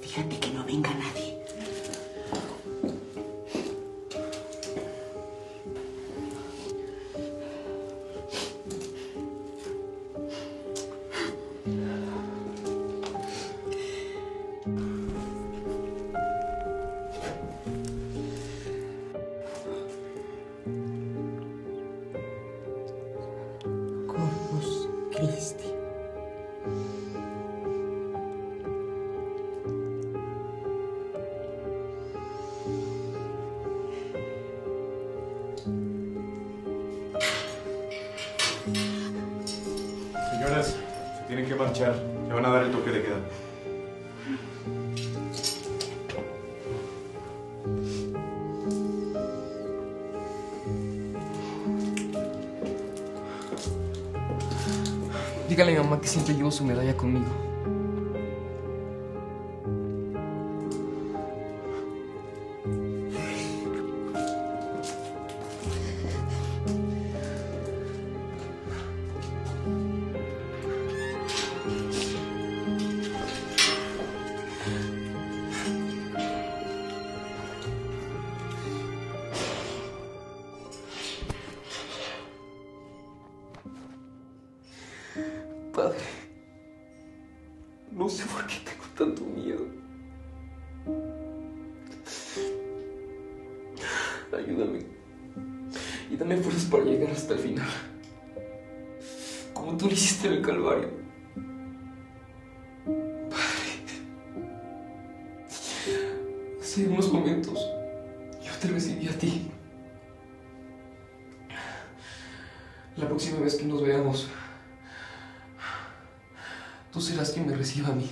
Fíjate que no venga nadie. Corpus Christi. Señoras, se tienen que marchar. Se van a dar el toque de queda. Dígale a mi mamá que siempre llevo su medalla conmigo. Padre, no sé por qué tengo tanto miedo. Ayúdame y dame fuerzas para llegar hasta el final. Como tú lo hiciste en el Calvario. Padre, hace unos momentos yo te recibí a ti. La próxima vez que nos veamos, tú serás quien me reciba a mí.